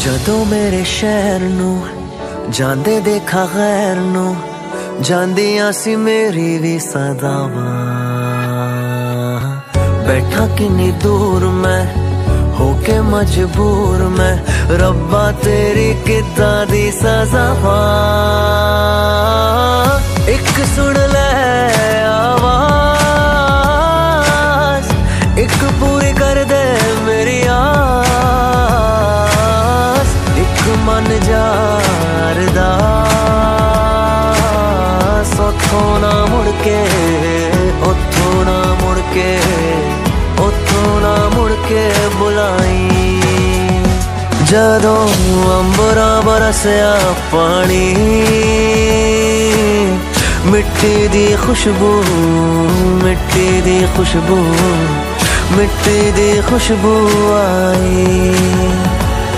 ਜਦੋਂ ਮੇਰੇ ਸ਼ਹਿਰ ਨੂੰ ਜਾਂਦੇ ਦੇਖਾ ਗੈਰ ਨੂੰ, ਜਾਂਦੀਆਂ ਸੀ ਮੇਰੀ ਵੀ ਸਦਾਵਾਂ। ਬੈਠਾ ਕਿੰਨੀ ਦੂਰ ਮੈਂ, ਹੋ ਕੇ ਮਜਬੂਰ ਮੈਂ, ਰੱਬਾ ਤੇਰੀ ਕਿੱਦਾਂ ਦੀ ਸਜ਼ਾਵਾਂ। ਇੱਕ ਸੁਣ ਲੈ ਆਵਾਜ਼, ਇੱਕ ਪੂਰੀ ਕਰ ਦੇ ਮੇਰੀ ਆ ਮਨ ਜਾਰਦਾ। ਸੋਥੋਂ ਨਾ ਮੁੜ ਕੇ, ਉੱਥੋਂ ਨਾ ਮੁੜ ਕੇ, ਉੱਥੋਂ ਨਾ ਮੁੜ ਕੇ ਬੁਲਾਈ। ਜਦੋਂ ਅੰਬਰਾਂ ਬਰਸਿਆ ਪਾਣੀ, ਮਿੱਟੀ ਦੀ ਖੁਸ਼ਬੂ, ਮਿੱਟੀ ਦੀ ਖੁਸ਼ਬੂ, ਮਿੱਟੀ ਦੀ ਖੁਸ਼ਬੂ ਆਈ।